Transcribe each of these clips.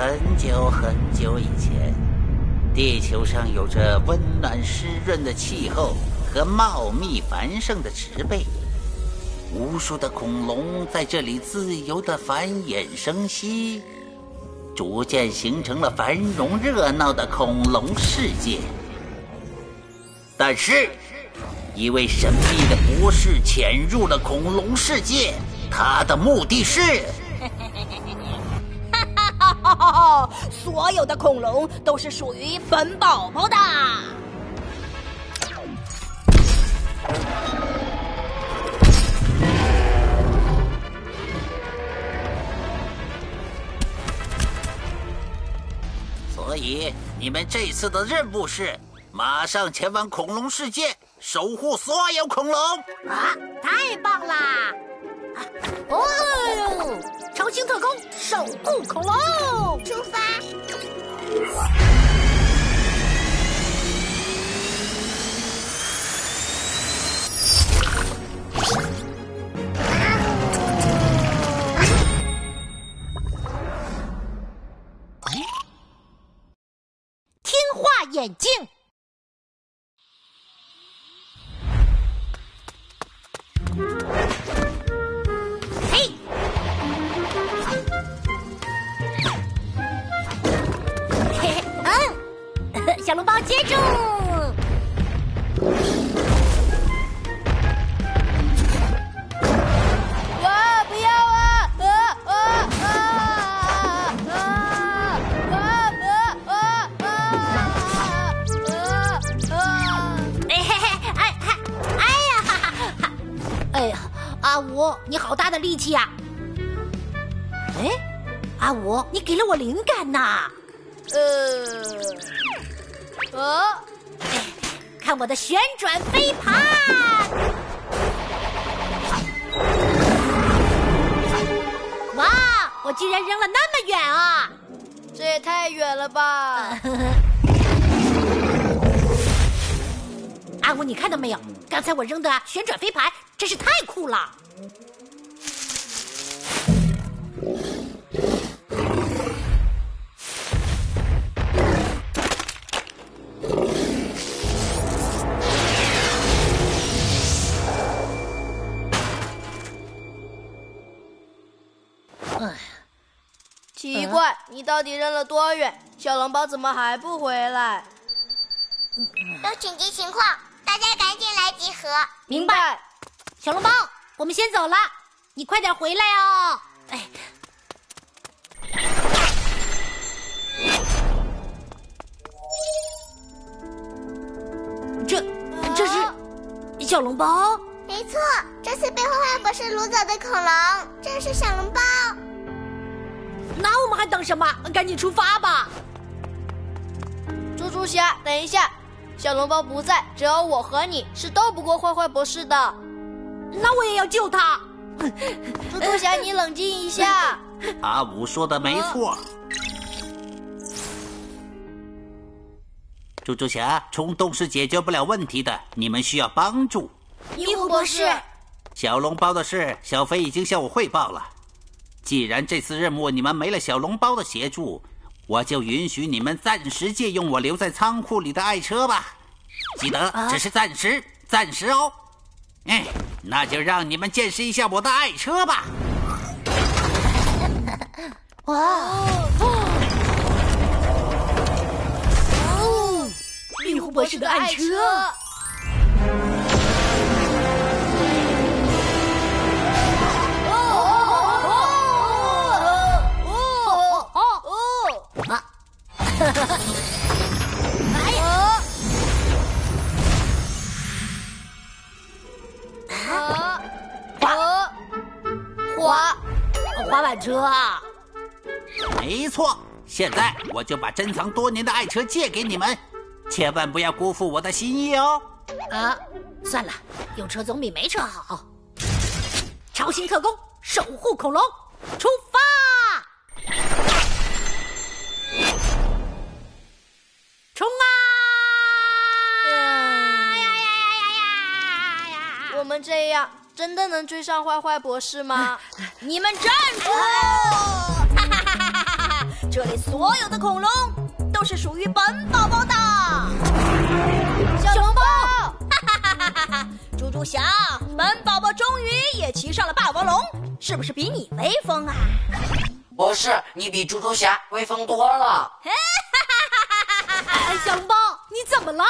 很久很久以前，地球上有着温暖湿润的气候和茂密繁盛的植被，无数的恐龙在这里自由的繁衍生息，逐渐形成了繁荣热闹的恐龙世界。但是，一位神秘的博士潜入了恐龙世界，他的目的是。所有的恐龙都是属于粉宝宝的。所以，你们这次的任务是马上前往恐龙世界，守护所有恐龙。啊，太棒啦！哦，超星特工守护恐龙，出发！听话眼镜。小笼包接住！哇！不要啊！啊啊啊啊啊啊啊啊！哎嘿嘿，哎嗨，哎呀！哎呀，阿五，你好大的力气呀！哎，阿五，你给了我灵感呐！呃。哦，看我的旋转飞盘！哇，我居然扔了那么远啊！这也太远了吧！阿五，你看到没有？刚才我扔的旋转飞盘真是太酷了！怪，你到底扔了多远？小笼包怎么还不回来？有紧急情况，大家赶紧来集合。明白。小笼包，我们先走了，你快点回来哦。哎，这这是小笼包？没错，这次被坏坏博士掳走的恐龙，正是小笼包。还等什么？赶紧出发吧！猪猪侠，等一下，小笼包不在，只有我和你是斗不过坏坏博士的。那我也要救他！猪猪侠，你冷静一下。阿五说的没错。猪猪侠，冲动是解决不了问题的，你们需要帮助。鹦鹉博士，小笼包的事，小飞已经向我汇报了。既然这次任务你们没了小笼包的协助，我就允许你们暂时借用我留在仓库里的爱车吧。记得只是暂时，暂时哦。哎，那就让你们见识一下我的爱车吧。哇！哦，壁虎博士的爱车。哎呀！啊！滑滑滑板车！没错，现在我就把珍藏多年的爱车借给你们，千万不要辜负我的心意哦！啊，算了，有车总比没车好。超星特工守护恐龙，出发！样真的能追上坏坏博士吗？你们站住！这里所有的恐龙都是属于本宝宝的。小笼包，猪猪侠，本宝宝终于也骑上了霸王龙，是不是比你威风啊？博士，你比猪猪侠威风多了。哎，小笼包，你怎么了？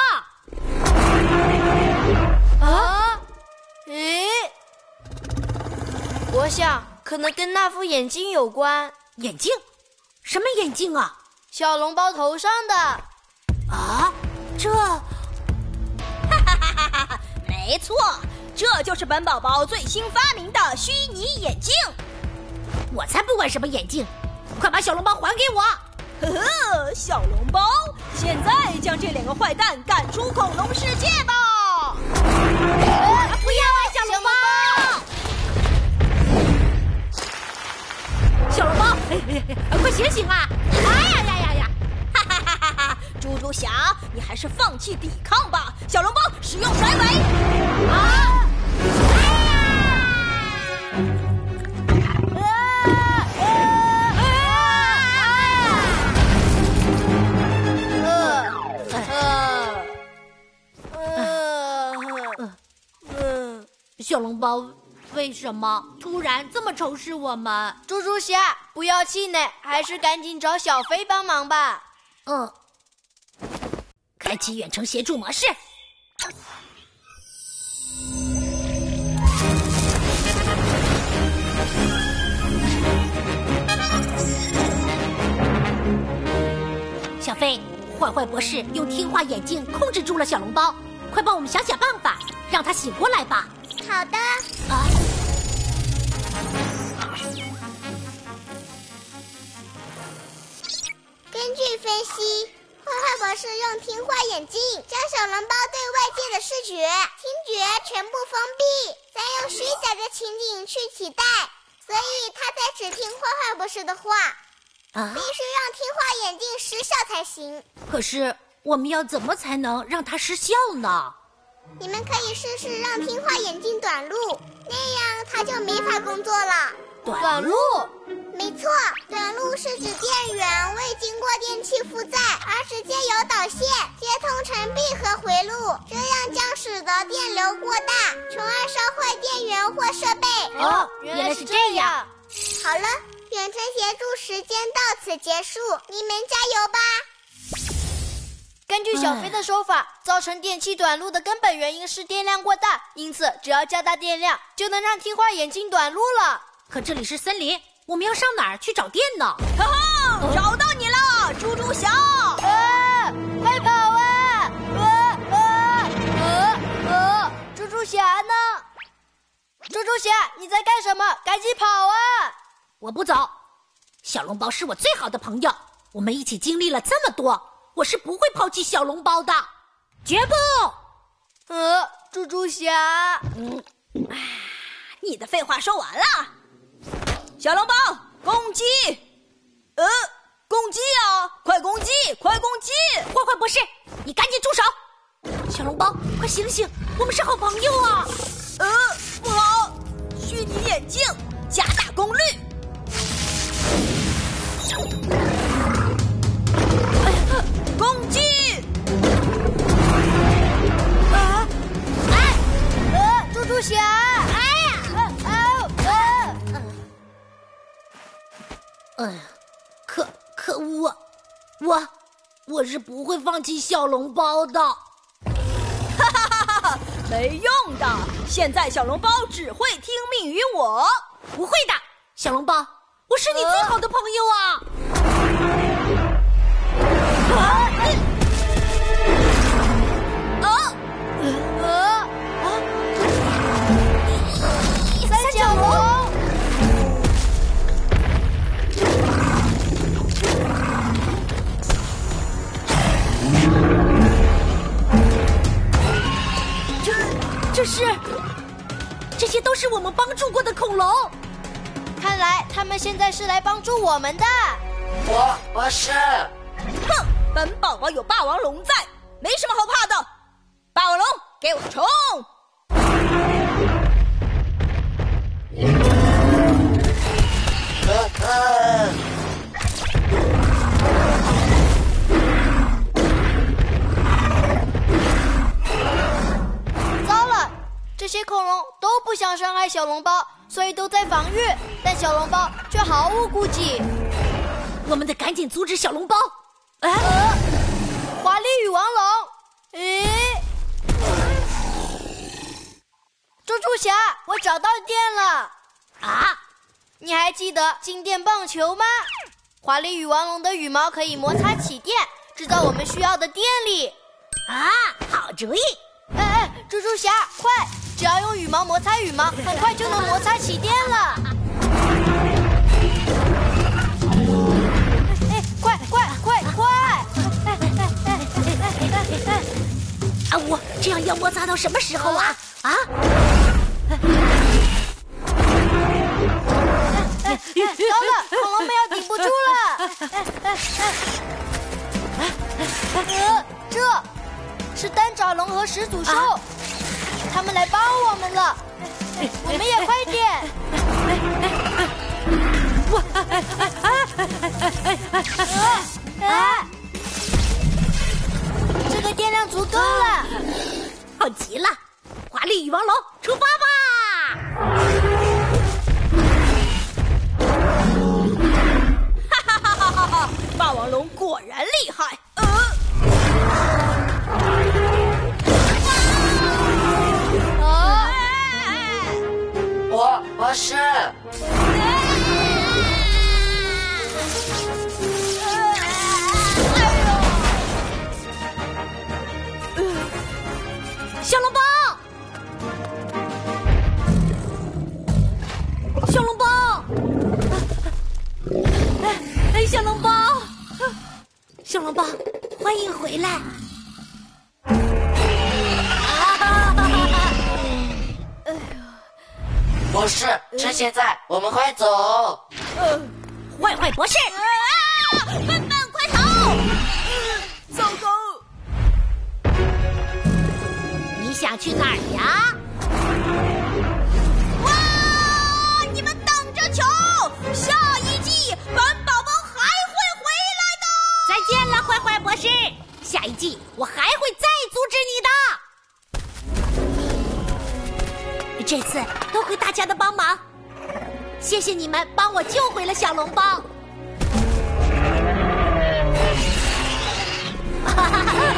啊？咦？我想可能跟那副眼镜有关。眼镜？什么眼镜啊？小笼包头上的。啊？这？哈哈哈哈哈没错，这就是本宝宝最新发明的虚拟眼镜。我才不管什么眼镜，快把小笼包还给我！呵呵，小笼包，现在将这两个坏蛋赶出恐龙世界吧！哎哎哎，快醒醒啊！哎呀呀呀呀！哈哈哈哈哈！猪猪侠，你还是放弃抵抗吧！小笼包，使用甩尾！啊！小笼包为什么突然这么仇视我们？猪猪侠，不要气馁，还是赶紧找小飞帮忙吧。嗯，开启远程协助模式。小飞，坏坏博士用听话眼镜控制住了小笼包，快帮我们想想办法，让他醒过来吧。好的。啊！根据分析，坏坏博士用听话眼镜将小笼包对外界的视觉、听觉全部封闭，再用虚假的情景去取代，所以他才只听坏坏博士的话。啊！必须让听话眼镜失效才行。可是我们要怎么才能让它失效呢？你们可以试试让听话眼镜短路，那样它就没法工作了。短路？没错，短路是指电源未经过电器负载，而直接由导线接通成闭合回路，这样将使得电流过大，从而烧坏电源或设备。哦，原来是这样。好了，远程协助时间到此结束，你们加油吧。根据小飞的说法，造成电器短路的根本原因是电量过大，因此只要加大电量，就能让听话眼镜短路了。可这里是森林，我们要上哪儿去找电呢？哈哈，找到你了，猪猪侠！啊，快跑啊！啊啊啊啊！猪猪侠呢？猪猪侠，你在干什么？赶紧跑啊！我不走，小笼包是我最好的朋友，我们一起经历了这么多。我是不会抛弃小笼包的，绝不！呃，猪猪侠，嗯，啊，你的废话说完了，小笼包攻击，呃，攻击啊，快攻击，快攻击！坏坏博士，你赶紧住手！小笼包，快醒醒，我们是好朋友啊！呃，不好，虚拟眼镜，我是不会放弃小笼包的。哈哈哈哈！没用的，现在小笼包只会听命于我。不会的，小笼包，我是你最好的朋友啊！啊！是，这些都是我们帮助过的恐龙。看来他们现在是来帮助我们的。我我是。哼，本宝宝有霸王龙在，没什么好怕的。霸王龙，给我冲！小笼包，所以都在防御，但小笼包却毫无顾忌。我们得赶紧阻止小笼包。呃，华丽羽王龙，咦？猪猪侠，我找到电了！啊，你还记得静电棒球吗？华丽羽王龙的羽毛可以摩擦起电，制造我们需要的电力。啊，好主意！哎哎，猪猪侠，快！只要用羽毛摩擦羽毛，很快就能摩擦起电了。哎，快快快快！啊，我这样要摩擦到什么时候啊？啊！糟了，恐龙们要顶不住了！呃，这是单爪龙和始祖兽，他们来帮我们了，我们也快点！哇 啊！这个电量足够了，好极了！华丽羽王龙，博士，趁现在，我们快走！坏坏博士，啊！笨笨，快逃！糟糕！你想去哪儿呀？哇！你们等着瞧，下一季本宝宝还会回来的。再见了，坏坏博士！下一季我还会再阻止你的这次多亏大家的帮忙，谢谢你们帮我救回了小笼包。哈哈哈！